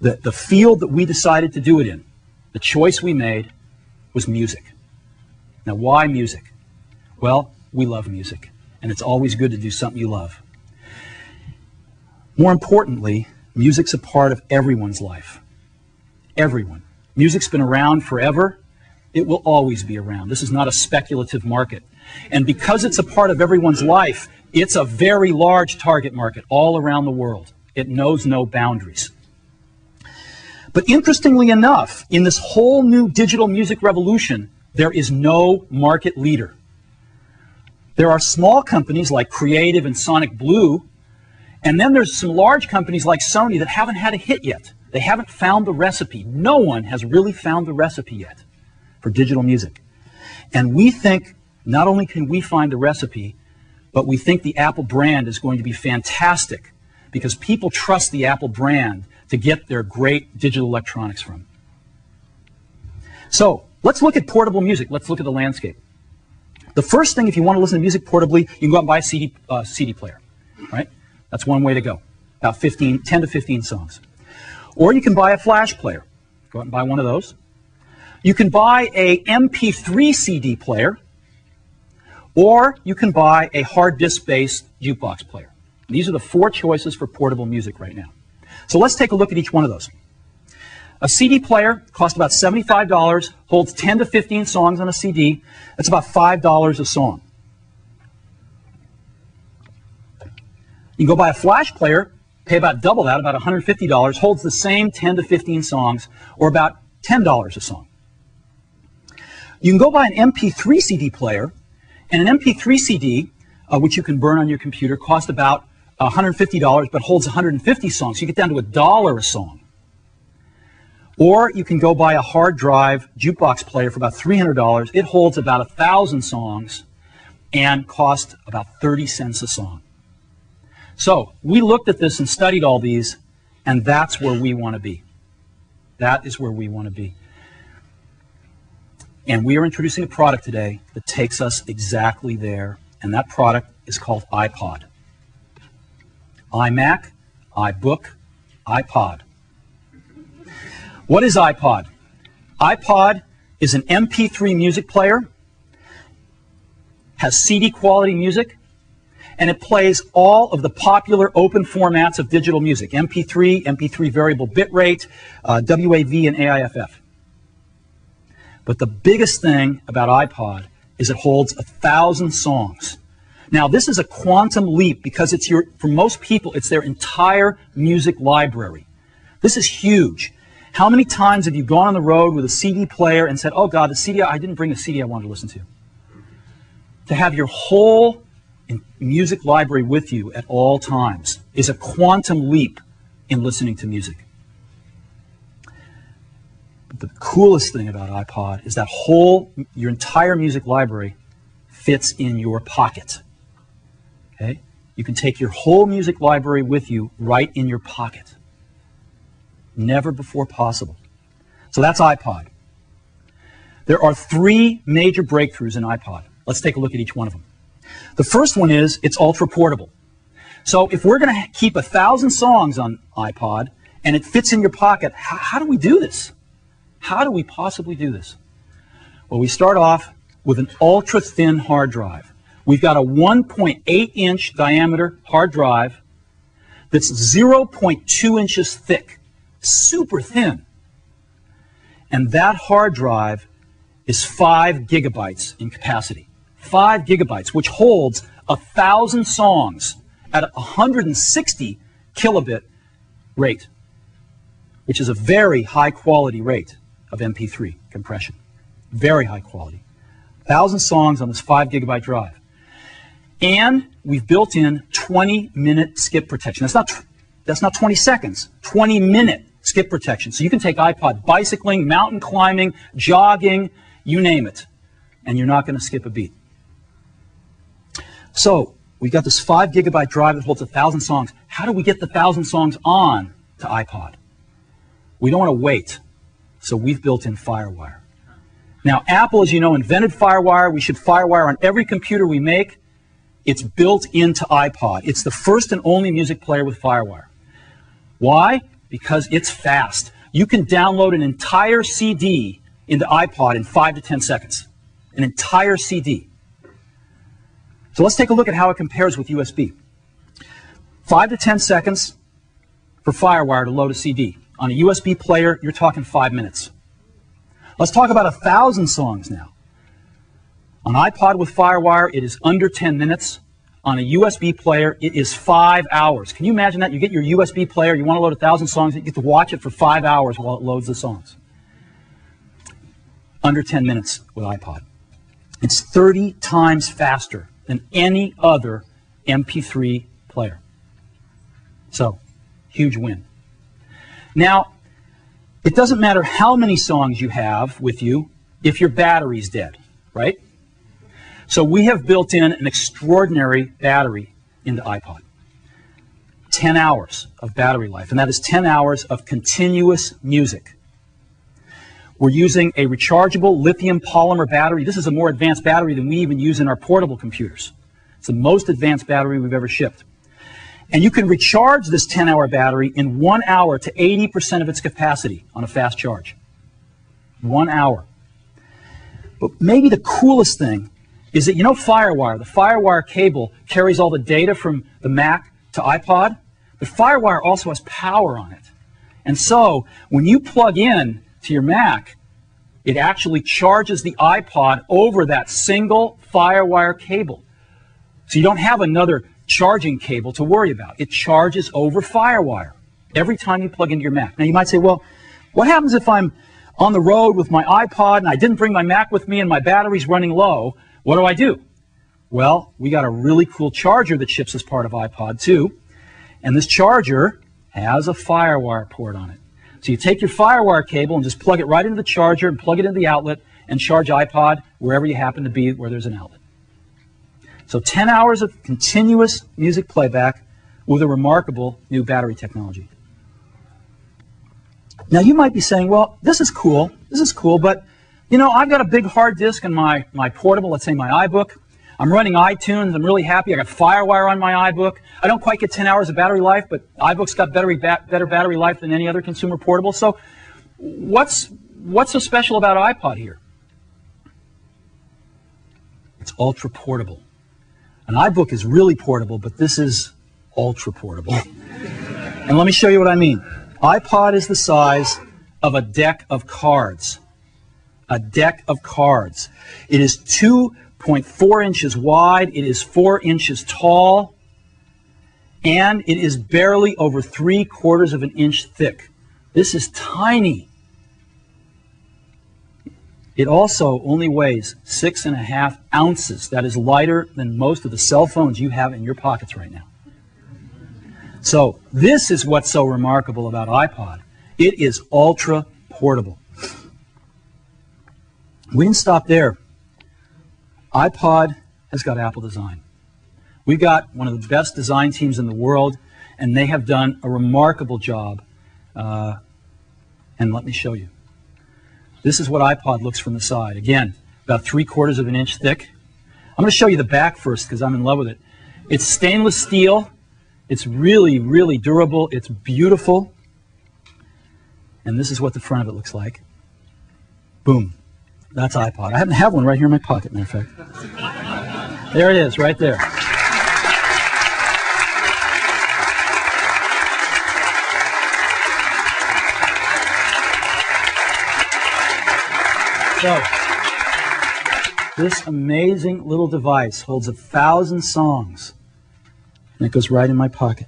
the, the field that we decided to do it in, the choice we made was music. Now, why music? Well, we love music, and it's always good to do something you love. More importantly, music's a part of everyone's life. Everyone. Music's been around forever. It will always be around. This is not a speculative market. And because it's a part of everyone's life, it's a very large target market all around the world. It knows no boundaries. But interestingly enough, in this whole new digital music revolution, there is no market leader. There are small companies like Creative and Sonic Blue, and then there's some large companies like Sony that haven't had a hit yet. They haven't found the recipe. No one has really found the recipe yet for digital music. And we think not only can we find the recipe, but we think the Apple brand is going to be fantastic because people trust the Apple brand to get their great digital electronics from. So let's look at portable music. Let's look at the landscape. The first thing, if you want to listen to music portably, you can go out and buy a CD, uh, CD player, right? That's one way to go. About 15, 10 to 15 songs. Or you can buy a flash player. Go out and buy one of those. You can buy a MP3 CD player, or you can buy a hard disk-based jukebox player. These are the four choices for portable music right now. So let's take a look at each one of those. A CD player costs about $75, holds 10 to 15 songs on a CD. That's about $5 a song. You can go buy a flash player, pay about double that, about $150, holds the same 10 to 15 songs, or about $10 a song. You can go buy an MP3 CD player, and an MP3 CD, uh, which you can burn on your computer, costs about $150 but holds 150 songs. You get down to a dollar a song. Or you can go buy a hard drive jukebox player for about $300. It holds about 1,000 songs and costs about 30 cents a song. So we looked at this and studied all these, and that's where we want to be. That is where we want to be. And we are introducing a product today that takes us exactly there, and that product is called iPod iMac, iBook, iPod. What is iPod? iPod is an MP3 music player, has CD quality music, and it plays all of the popular open formats of digital music MP3, MP3 variable bitrate, uh, WAV, and AIFF. But the biggest thing about iPod is it holds a thousand songs. Now, this is a quantum leap because it's your, for most people, it's their entire music library. This is huge. How many times have you gone on the road with a CD player and said, oh God, the CD, I didn't bring a CD I wanted to listen to? To have your whole music library with you at all times is a quantum leap in listening to music. But the coolest thing about iPod is that whole, your entire music library fits in your pocket. Okay? You can take your whole music library with you right in your pocket. Never before possible. So that's iPod. There are three major breakthroughs in iPod. Let's take a look at each one of them. The first one is it's ultra portable. So if we're going to keep a thousand songs on iPod and it fits in your pocket, how, how do we do this? How do we possibly do this? Well, we start off with an ultra thin hard drive. We've got a 1.8 inch diameter hard drive that's 0.2 inches thick, super thin. And that hard drive is 5 gigabytes in capacity. 5 gigabytes, which holds a thousand songs at 160 kilobit rate, which is a very high quality rate of MP3 compression. Very high quality. 1,000 songs on this 5 gigabyte drive. And we've built in 20 minute skip protection. That's not, that's not 20 seconds, 20 minute skip protection. So you can take iPod bicycling, mountain climbing, jogging, you name it, and you're not going to skip a beat. So we've got this 5 gigabyte drive that holds 1,000 songs. How do we get the 1,000 songs on to iPod? We don't want to wait, so we've built in FireWire. Now, Apple, as you know, invented FireWire. We should FireWire on every computer we make. It's built into iPod. It's the first and only music player with FireWire. Why? because it's fast. You can download an entire CD into iPod in five to ten seconds. An entire CD. So let's take a look at how it compares with USB. Five to ten seconds for FireWire to load a CD. On a USB player, you're talking five minutes. Let's talk about a thousand songs now. On iPod with FireWire, it is under 10 minutes. On a USB player, it is five hours. Can you imagine that? You get your USB player, you want to load a thousand songs, you get to watch it for five hours while it loads the songs. Under 10 minutes with iPod. It's 30 times faster than any other MP3 player. So, huge win. Now, it doesn't matter how many songs you have with you if your battery's dead, right? So we have built in an extraordinary battery into iPod. 10 hours of battery life, and that is 10 hours of continuous music. We're using a rechargeable lithium polymer battery. This is a more advanced battery than we even use in our portable computers. It's the most advanced battery we've ever shipped. And you can recharge this 10 hour battery in one hour to 80% of its capacity on a fast charge. One hour. But maybe the coolest thing is that you know FireWire, the FireWire cable carries all the data from the Mac to iPod, but FireWire also has power on it. And so when you plug in to your Mac, it actually charges the iPod over that single FireWire cable. So you don't have another charging cable to worry about. It charges over FireWire every time you plug into your Mac. Now you might say, well, what happens if I'm on the road with my iPod and I didn't bring my Mac with me and my battery's running low? What do I do? Well, we got a really cool charger that ships as part of iPod 2. And this charger has a FireWire port on it. So you take your FireWire cable and just plug it right into the charger and plug it into the outlet and charge iPod wherever you happen to be where there's an outlet. So 10 hours of continuous music playback with a remarkable new battery technology. Now you might be saying, well, this is cool, this is cool, but you know, I've got a big hard disk in my, my portable, let's say my iBook. I'm running iTunes. I'm really happy. I got FireWire on my iBook. I don't quite get 10 hours of battery life, but iBook's got better, better battery life than any other consumer portable. So what's, what's so special about iPod here? It's ultra portable. An iBook is really portable, but this is ultra portable. and let me show you what I mean. iPod is the size of a deck of cards a deck of cards. It is 2.4 inches wide, it is 4 inches tall, and it is barely over 3 quarters of an inch thick. This is tiny. It also only weighs six and a half ounces. That is lighter than most of the cell phones you have in your pockets right now. So, this is what's so remarkable about iPod. It is ultra portable. We didn't stop there. iPod has got Apple design. We've got one of the best design teams in the world, and they have done a remarkable job. Uh, and let me show you. This is what iPod looks from the side. Again, about three quarters of an inch thick. I'm going to show you the back first because I'm in love with it. It's stainless steel. It's really, really durable. It's beautiful. And this is what the front of it looks like. Boom. That's iPod. I happen to have one right here in my pocket, matter of fact. There it is, right there. So, this amazing little device holds a thousand songs, and it goes right in my pocket.